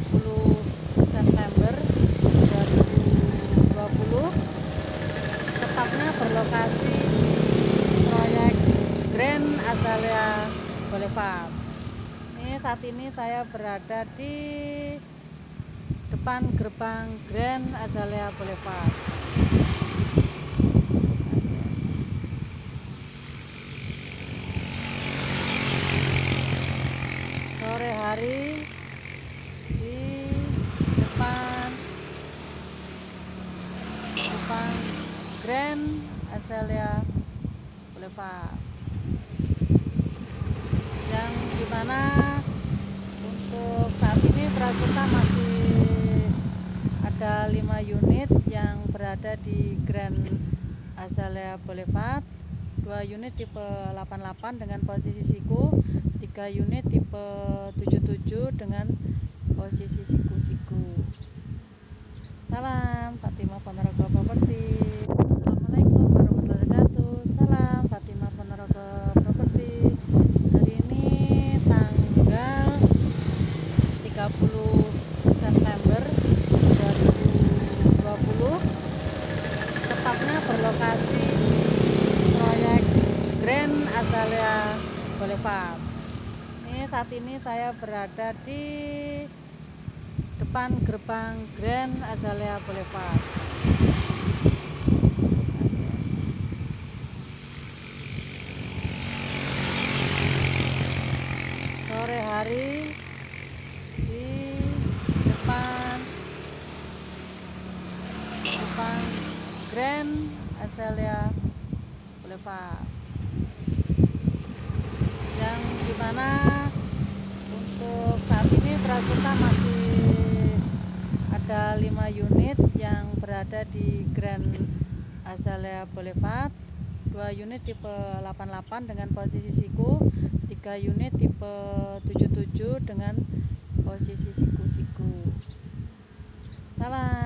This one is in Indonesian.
30 September 2020 tepatnya berlokasi di proyek Grand Azalea Boulevard. Ini saat ini saya berada di depan gerbang Grand Azalea Boulevard. Sore hari depan Grand Azalea Boulevard. Yang di mana untuk saat ini Prajuta masih ada lima unit yang berada di Grand Azalea Boulevard. Dua unit tipe 88 dengan posisi siku tiga unit tipe 77 dengan posisi siku-siku September 2020 tepatnya berlokasi proyek Grand Azalea Boulevard. Ini saat ini saya berada di depan gerbang Grand Azalea Boulevard. Sore hari di depan depan Grand Azalea Boulevard yang di mana untuk saat ini Prajuta masih ada lima unit yang berada di Grand Azalea Boulevard dua unit tipe 88 dengan posisi siku tiga unit tipe 77 dengan posisi siku-siku. Salam